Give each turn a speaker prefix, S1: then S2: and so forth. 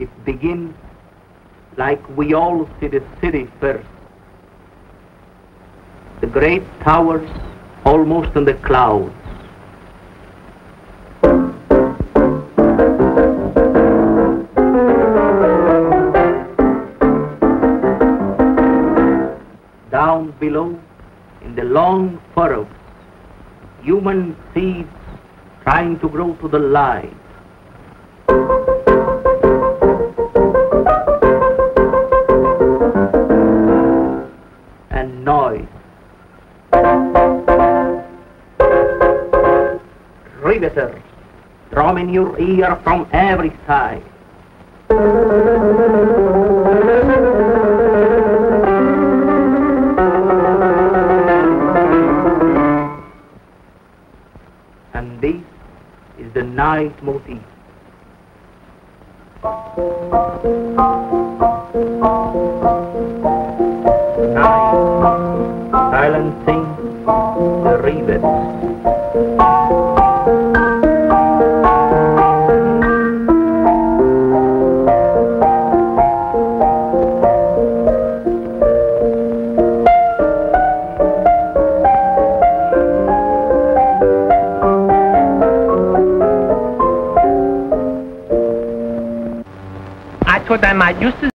S1: It begins like we all see the city first. The great towers almost in the clouds. Down below, in the long furrows, human seeds trying to grow to the light. Riveters, drum in your ear from every side. And this is the night motif. Night, silencing the rivets.
S2: Thought I might use this